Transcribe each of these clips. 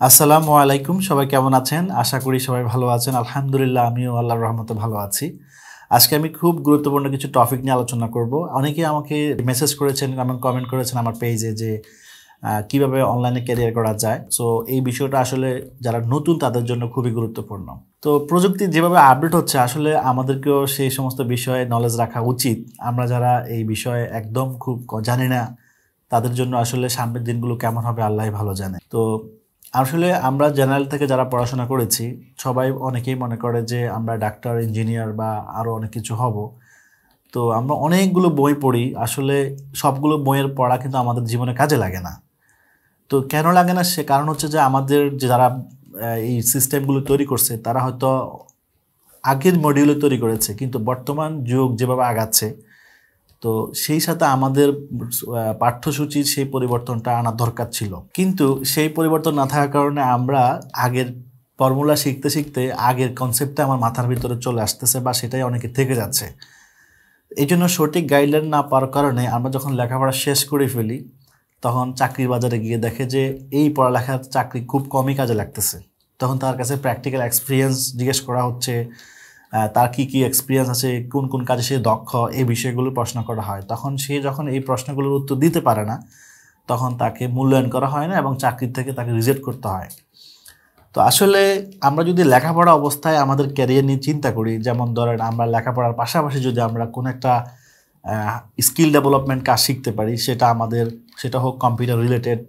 আসসালামু আলাইকুম, সবাই কেমন আছেন? আশা করি সবাই ভালো আছেন। আলহামদুলিল্লাহ, আমিও আল্লাহর রহমতে ভালো আছি। আজকে আমি খুব গুরুত্বপূর্ণ কিছু টপিক নিয়ে আলোচনা করব। অনেকে আমাকে মেসেজ করেছেন এবং কমেন্ট করেছেন আমার পেজে যে কীভাবে অনলাইনে ক্যারিয়ার করা যায়। সো এই বিষয়টা আসলে যারা নতুন তাদের জন্য খুবই গুরুত্বপূর্ণ। তো, প্রযুক্তি যেভাবে আপডেট হচ্ছে, আসলে আমাদেরকেও সেই সমস্ত বিষয়ে নলেজ রাখা উচিত। আমরা যারা এই বিষয়ে একদম খুব জানি না, তাদের জন্য আসলে সামনের দিনগুলো কেমন হবে আল্লাহ ভালো জানে। তো আসলে আমরা জেনারেল থেকে যারা পড়াশোনা করেছি, সবাই অনেকেই মনে করে যে আমরা ডাক্তার ইঞ্জিনিয়ার বা আরও অনেক কিছু হব। তো আমরা অনেকগুলো বই পড়ি। আসলে সবগুলো বইয়ের পড়া কিন্তু আমাদের জীবনে কাজে লাগে না। তো কেন লাগে না? সে কারণ হচ্ছে যে আমাদের যে যারা এই সিস্টেমগুলো তৈরি করছে, তারা হয়তো আগের মডিউলে তৈরি করেছে, কিন্তু বর্তমান যুগ যেভাবে আগাচ্ছে তো সেই সাথে আমাদের পাঠ্যসূচির সেই পরিবর্তনটা আনা দরকার ছিল। কিন্তু সেই পরিবর্তন না থাকার কারণে আমরা আগের ফর্মুলা শিখতে শিখতে আগের কনসেপ্টটা আমার মাথার ভিতরে চলে আসতেছে বা সেটাই অনেকে থেকে যাচ্ছে। এই জন্য সঠিক গাইডলাইন না পাওয়ার কারণে আমরা যখন লেখাপড়া শেষ করে ফেলি, তখন চাকরির বাজারে গিয়ে দেখে যে এই পড়ালেখার চাকরি খুব কমই কাজে লাগতেছে। তখন তার কাছে প্র্যাকটিক্যাল এক্সপিরিয়েন্স জিজ্ঞেস করা হচ্ছে তার কি কি এক্সপিরিয়েন্স আছে, কোন কোন কাজে সে দক্ষ, এই বিষয়গুলো প্রশ্ন করা হয়। তখন সে যখন এই প্রশ্নগুলোর উত্তর দিতে পারে না, তখন তাকে মূল্যায়ন করা হয় না এবং চাকরির থেকে তাকে রিজেক্ট করতে হয়। তো আসলে আমরা যদি লেখাপড়া অবস্থায় আমাদের ক্যারিয়ার নিয়ে চিন্তা করি, যেমন ধরেন আমরা লেখাপড়ার পাশাপাশি যদি আমরা কোনো একটা স্কিল ডেভেলপমেন্ট কাজ শিখতে পারি, সেটা আমাদের, সেটা হোক কম্পিউটার রিলেটেড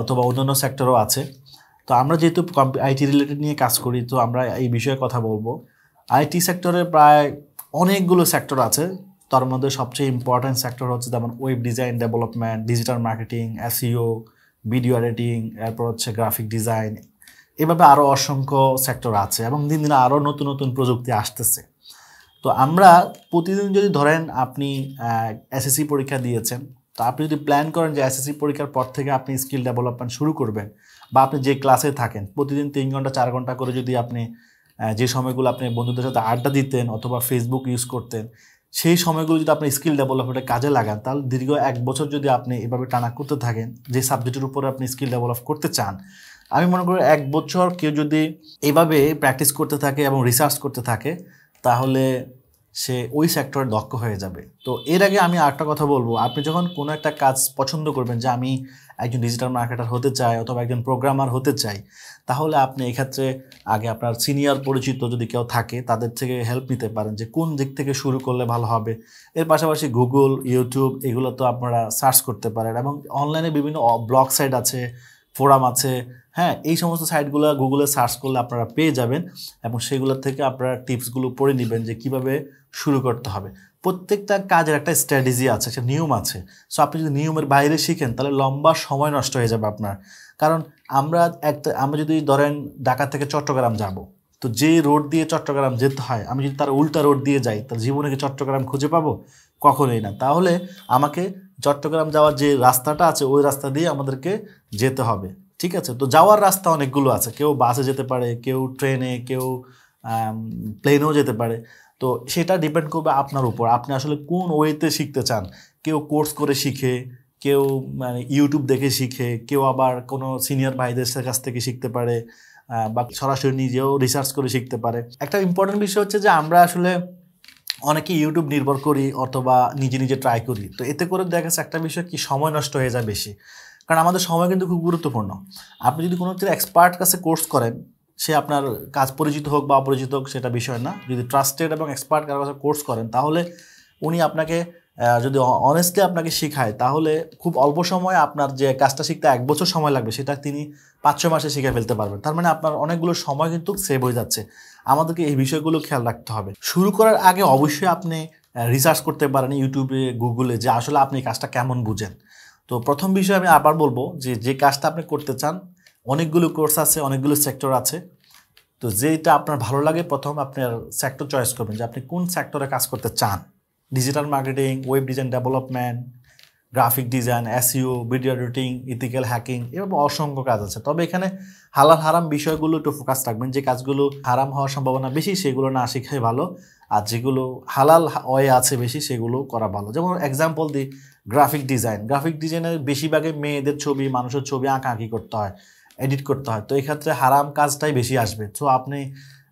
অথবা অন্যান্য সেক্টরও আছে। তো আমরা যেহেতু আইটি রিলেটেড নিয়ে কাজ করি, তো আমরা এই বিষয়ে কথা বলব। আইটি সেক্টরে প্রায় অনেকগুলো সেক্টর আছে। তার মধ্যে সবচেয়ে ইম্পর্ট্যান্ট সেক্টর হচ্ছে যেমন web design development digital marketing SEO video editing এরপর হচ্ছে গ্রাফিক ডিজাইন এভাবে আরও অসংখ্য সেক্টর আছে এবং দিন দিন আরও নতুন নতুন প্রযুক্তি আসতেছে। তো আমরা প্রতিদিন যদি ধরেন আপনি এসএসসি পরীক্ষা দিয়েছেন, তো আপনি যদি প্ল্যান করেন যে এসএসসি পরীক্ষার পর থেকে আপনি স্কিল ডেভেলপমেন্ট শুরু করবেন বা আপনি যে ক্লাসে থাকেন, প্রতিদিন তিন ঘণ্টা, চার ঘণ্টা করে যদি আপনি যে সময়গুলো আপনি বন্ধুদের সাথে আড্ডা দিতেন অথবা ফেসবুক ইউজ করতেন, সেই সময়গুলো যদি আপনি স্কিল ডেভেলপমেন্টে কাজে লাগান, তাহলে দীর্ঘ এক বছর যদি আপনি এভাবে টানা করতে থাকেন, যে সাবজেক্টের উপরে আপনি স্কিল ডেভেলপ করতে চান, আমি মনে করি এক বছর কেউ যদি এভাবে প্র্যাকটিস করতে থাকে এবং রিসার্চ করতে থাকে, তাহলে সে ওই সেক্টরে দক্ষ হয়ে যাবে। তো এর আগে আমি আরেকটা কথা বলব, আপনি যখন কোনো একটা কাজ পছন্দ করবেন, যে আমি একজন ডিজিটাল মার্কেটার হতে চায় অথবা একজন প্রোগ্রামার হতে চায়, তাহলে আপনি এক্ষেত্রে আগে আপনার সিনিয়র পরিচিত যদি কেউ থাকে, তাদের থেকে হেল্প নিতে পারেন যে কোন দিক থেকে শুরু করলে ভালো হবে। এর পাশাপাশি গুগল ইউটিউব এগুলো তো আপনারা সার্চ করতে পারেন এবং অনলাইনে বিভিন্ন ব্লগ সাইট আছে ফোরাম আছে হ্যাঁ এই সমস্ত সাইটগুলো গুগলে সার্চ করলে আপনারা পেয়ে যাবেন এবং সেগুলো থেকে আপনারা টিপসগুলো পড়ে নেবেন যে কীভাবে শুরু করতে হবে। প্রত্যেকটা কাজের একটা স্ট্র্যাটেজি আছে, একটা নিয়ম আছে। সো আপনি যদি নিয়মের বাইরে শিখেন, তাহলে লম্বা সময় নষ্ট হয়ে যাবে আপনার। কারণ আমরা একটা, আমরা যদি ধরেন ঢাকা থেকে চট্টগ্রাম যাব, তো যে রোড দিয়ে চট্টগ্রাম যেতে হয়, আমি যদি তার উল্টা রোড দিয়ে যাই তার জীবনে কি চট্টগ্রাম খুঁজে পাবো? কখনোই না। তাহলে আমাকে চট্টগ্রাম যাওয়ার যে রাস্তাটা আছে, ওই রাস্তা দিয়ে আমাদেরকে যেতে হবে। ঠিক আছে? তো যাওয়ার রাস্তা অনেকগুলো আছে। কেউ বাসে যেতে পারে, কেউ ট্রেনে কেউ প্লেনেও যেতে পারে। তো সেটা ডিপেন্ড করবে আপনার উপর। আপনি আসলে কোন ওয়েতে শিখতে চান? কেউ কোর্স করে শিখে, কেউ মানে ইউটিউব দেখে শিখে, কেউ আবার কোনো সিনিয়র ভাইদের কাছ থেকে শিখতে পারে বা সরাসরি নিজেও রিসার্চ করে শিখতে পারে। একটা ইম্পর্টেন্ট বিষয় হচ্ছে যে আমরা আসলে অনেকে ইউটিউব নির্ভর করি অথবা নিজে নিজে ট্রাই করি। তো এতে করে দেখা যাচ্ছে একটা বিষয় কি সময় নষ্ট হয়ে যায় বেশি। কারণ আমাদের সময় কিন্তু খুব গুরুত্বপূর্ণ। আপনি যদি কোনো এক্সপার্ট কাছে কোর্স করেন, সে আপনার কাজ পরিচিত হোক বা অপরিচিত হোক, সেটা বিষয় না। যদি ট্রাস্টেড এবং এক্সপার্ট কারও কাছে কোর্স করেন, তাহলে উনি আপনাকে যদি অনেস্টলি আপনাকে শেখায়, তাহলে খুব অল্প সময়ে আপনার যে কাজটা শিখতে এক বছর সময় লাগবে, সেটা তিনি পাঁচ, ছয় মাসে শিখে ফেলতে পারবেন। তার মানে আপনার অনেকগুলো সময় কিন্তু সেভ হয়ে যাচ্ছে। আমাদেরকে এই বিষয়গুলো খেয়াল রাখতে হবে। শুরু করার আগে অবশ্যই আপনি রিসার্চ করতে পারেন ইউটিউবে গুগলে যে আসলে আপনি কাজটা কেমন বুঝেন। তো প্রথম বিষয় আমি আবার বলব যে যে কাজটা আপনি করতে চান, অনেকগুলো কোর্স আছে, অনেকগুলো সেক্টর আছে। তো যেটা আপনার ভালো লাগে, প্রথম আপনার সেক্টর চয়েস করবেন যে আপনি কোন সেক্টরে কাজ করতে চান। Digital marketing web design development graphic design SEO video editing ethical hacking এরকম অসংখ্য কাজ আছে। তবে এখানে হালাল হারাম বিষয়গুলো একটু ফোকাস রাখবেন। যে কাজগুলো হারাম হওয়ার সম্ভাবনা বেশি, সেগুলো না শেখাই ভালো। আর যেগুলো হালাল ওয়ে আছে বেশি, সেগুলো করা ভালো। যেমন এক্সাম্পল দিই গ্রাফিক ডিজাইন গ্রাফিক ডিজাইনের বেশিরভাগে মেয়েদের ছবি, মানুষের ছবি আঁকাআঁকি করতে হয় এডিট করতে হয়। তো এই ক্ষেত্রে হারাম কাজটাই বেশি আসবে। তো আপনি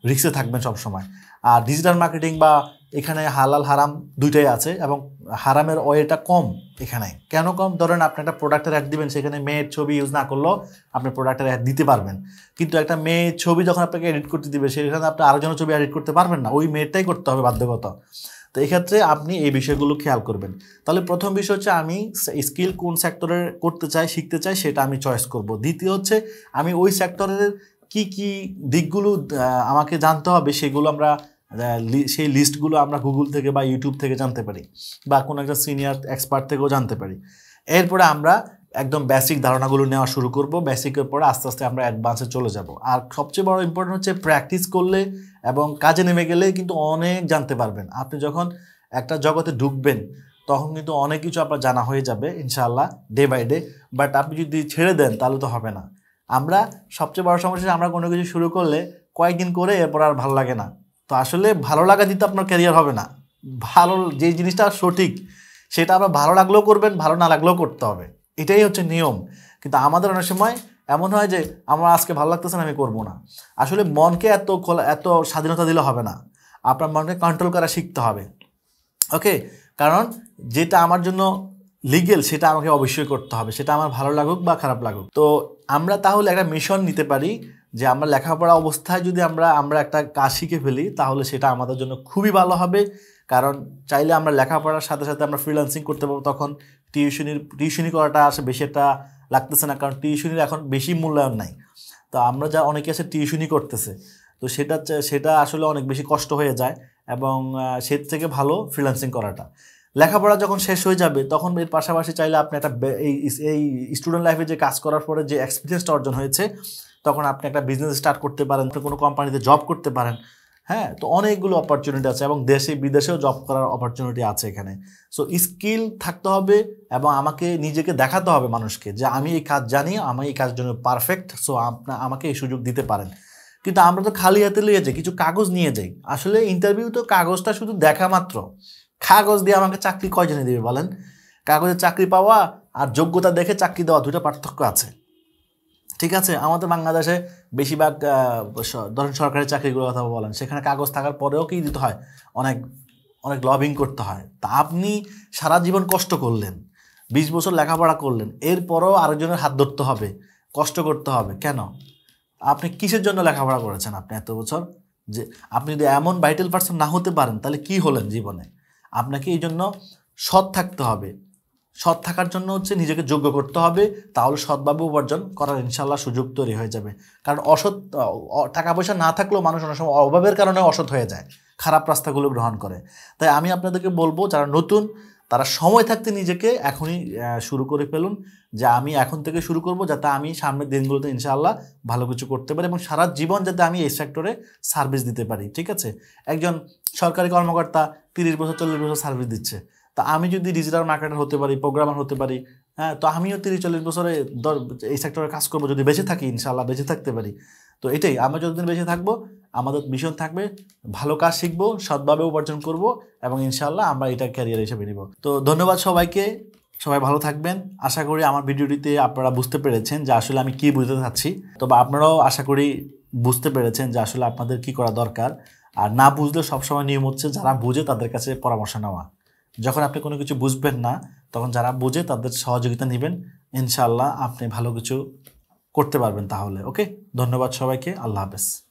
রিক্সে থাকবেন সব সময় আর ডিজিটাল মার্কেটিং বা এখানে হালাল হারাম দুইটাই আছে এবং হারামের ওয়েটা কম এখানে। কেন কম? ধরেন আপনি একটা প্রোডাক্টের অ্যাড দিবেন, সেখানে মেয়ের ছবি ইউজ না করলেও আপনি প্রোডাক্টের অ্যাড দিতে পারবেন। কিন্তু একটা মেয়ের ছবি যখন আপনাকে এডিট করতে দিবে, সেখানে আপনি আরেকজনের ছবি এডিট করতে পারবেন না। ওই মেয়েরটাই করতে হবে বাধ্যগত। তো এক্ষেত্রে আপনি এই বিষয়গুলো খেয়াল করবেন। তাহলে প্রথম বিষয় হচ্ছে আমি স্কিল কোন সেক্টরে করতে চাই, শিখতে চাই, সেটা আমি চয়েস করব। দ্বিতীয় হচ্ছে আমি ওই সেক্টরের কি কি দিকগুলো আমাকে জানতে হবে, সেগুলো আমরা সেই লিস্টগুলো আমরা গুগল থেকে বা ইউটিউব থেকে জানতে পারি বা কোনো একটা সিনিয়র এক্সপার্ট থেকেও জানতে পারি। এরপরে আমরা একদম বেসিক ধারণাগুলো নেওয়া শুরু করব। বেসিকের পরে আস্তে আস্তে আমরা অ্যাডভান্সে চলে যাব। আর সবচেয়ে বড় ইম্পর্টেন্ট হচ্ছে প্র্যাকটিস করলে এবং কাজে নেমে গেলে কিন্তু অনেক জানতে পারবেন। আপনি যখন একটা জগতে ঢুকবেন, তখন কিন্তু অনেক কিছু আপনার জানা হয়ে যাবে ইনশাআল্লাহ ডে বাই ডে বাট আপনি যদি ছেড়ে দেন, তাহলে তো হবে না। আমরা সবচেয়ে বড় সমস্যা আমরা কোনো কিছু শুরু করলে কয়েকদিন করে এরপর আর ভালো লাগে না। তো আসলে ভালো লাগা দিতে আপনার ক্যারিয়ার হবে না। ভালো যে জিনিসটা সঠিক, সেটা আপনার ভালো লাগলেও করবেন, ভালো না লাগলেও করতে হবে। এটাই হচ্ছে নিয়ম। কিন্তু আমাদের অনেক সময় এমন হয় যে, আমার আজকে ভালো লাগতেছে না, আমি করব না। আসলে মনকে এত খোলা, এত স্বাধীনতা দিলে হবে না। আপনার মনকে কন্ট্রোল করা শিখতে হবে। ওকে কারণ যেটা আমার জন্য লিগেল সেটা আমাকে অবশ্যই করতে হবে। সেটা আমার ভালো লাগুক বা খারাপ লাগুক। তো আমরা তাহলে একটা মিশন নিতে পারি। যে আমরা লেখাপড়া অবস্থায় যদি আমরা আমরা একটা কাজ শিখে ফেলি, তাহলে সেটা আমাদের জন্য খুবই ভালো হবে। কারণ চাইলে আমরা লেখাপড়ার সাথে সাথে আমরা ফ্রিল্যান্সিং করতে পারব, তখন টিউশনির টিউশনি করাটা আসে বেশি একটা লাগতেছে না, কারণ টিউশনির এখন বেশি মূল্যায়ন নাই। তো আমরা যা, অনেকে আছে টিউশনি করতেছে। তো সেটা সেটা আসলে অনেক বেশি কষ্ট হয়ে যায় এবং সে থেকে ভালো ফ্রিল্যান্সিং করাটা। লেখাপড়া যখন শেষ হয়ে যাবে, তখন এর পাশাপাশি চাইলে আপনি একটা এই এই স্টুডেন্ট লাইফে যে কাজ করার পরে যে এক্সপিরিয়েন্সটা অর্জন হয়েছে, তখন আপনি একটা বিজনেস স্টার্ট করতে পারেন কোনো কোম্পানিতে জব করতে পারেন। হ্যাঁ তো অনেকগুলো অপরচুনিটি আছে এবং দেশে, বিদেশেও জব করার অপরচুনিটি আছে এখানে। সো স্কিল থাকতে হবে এবং আমাকে নিজেকে দেখাতে হবে মানুষকে যে আমি এই কাজ জানি, আমি এই কাজের জন্য পারফেক্ট সো আপনার আমাকে এই সুযোগ দিতে পারেন। কিন্তু আমরা তো খালি হাতে নিয়ে যাই, কিছু কাগজ নিয়ে যাই। আসলে ইন্টারভিউ তো কাগজটা শুধু দেখা মাত্র। কাগজ দিয়ে আমাকে চাকরি কয়জনে দেবে বলেন? কাগজে চাকরি পাওয়া আর যোগ্যতা দেখে চাকরি দেওয়া দুটো পার্থক্য আছে। ঠিক আছে? আমাদের বাংলাদেশে বেশিরভাগ ধরেন সরকারি চাকরিগুলোর কথা বলেন, সেখানে কাগজ থাকার পরেও কি দিতে হয়? অনেক অনেক লবিং করতে হয়। তা আপনি সারা জীবন কষ্ট করলেন, বিশ বছর লেখাপড়া করলেন, এরপরও আরেকজনের হাত ধরতে হবে, কষ্ট করতে হবে। কেন? আপনি কিসের জন্য লেখাপড়া করেছেন আপনি এত বছর? যে আপনি যদি এমন ভাইটাল পার্সন না হতে পারেন, তাহলে কি হলেন জীবনে? আপনাকে এই জন্য সৎ থাকতে হবে। সৎ থাকার জন্য হচ্ছে নিজেকে যোগ্য করতে হবে, তাহলে সৎভাবে উপার্জন করার ইনশাল্লাহ সুযোগ তৈরি হয়ে যাবে। কারণ অসৎ টাকা পয়সা না থাকলেও মানুষ অনেক সময় অভাবের কারণে অসৎ হয়ে যায়, খারাপ রাস্তাগুলো গ্রহণ করে। তাই আমি আপনাদেরকে বলব, যারা নতুন তারা সময় থাকতে নিজেকে এখনই শুরু করে ফেলুন যে আমি এখন থেকে শুরু করব যাতে আমি সামনের দিনগুলোতে ইনশাআল্লাহ ভালো কিছু করতে পারি এবং সারা জীবন যাতে আমি এই সেক্টরে সার্ভিস দিতে পারি, ঠিক আছে? একজন সরকারি কর্মকর্তা তিরিশ বছর, চল্লিশ বছর সার্ভিস দিচ্ছে। তা আমি যদি ডিজিটাল মার্কেটার হতে পারি প্রোগ্রামার হতে পারি হ্যাঁ তো আমিও তিরিশ, চল্লিশ বছরে এই সেক্টরে কাজ করব, যদি বেঁচে থাকি ইনশাল্লাহ বেঁচে থাকতে পারি। তো এটাই, আমরা যতদিন বেঁচে থাকব, আমাদের মিশন থাকবে, ভালো কাজ শিখব, সৎভাবে উপার্জন করব এবং ইনশাল্লাহ আমরা এটা ক্যারিয়ার হিসেবে নিব তো ধন্যবাদ সবাইকে, সবাই ভালো থাকবেন। আশা করি আমার ভিডিওটিতে আপনারা বুঝতে পেরেছেন যে আসলে আমি কি বুঝতে চাচ্ছি। তবে আপনারাও আশা করি বুঝতে পেরেছেন যে আসলে আপনাদের কি করা দরকার। আর না বুঝলে সবসময় নিয়ম হচ্ছে যারা বুঝে তাদের কাছে পরামর্শ নেওয়া। যখন আপনি কোনো কিছু বুঝবেন না, তখন যারা বুঝে তাদের সহযোগিতা নেবেন। ইনশাল্লাহ আপনি ভালো কিছু করতে পারবেন তাহলে ওকে? ধন্যবাদ সবাইকে আল্লাহ হাফেজ।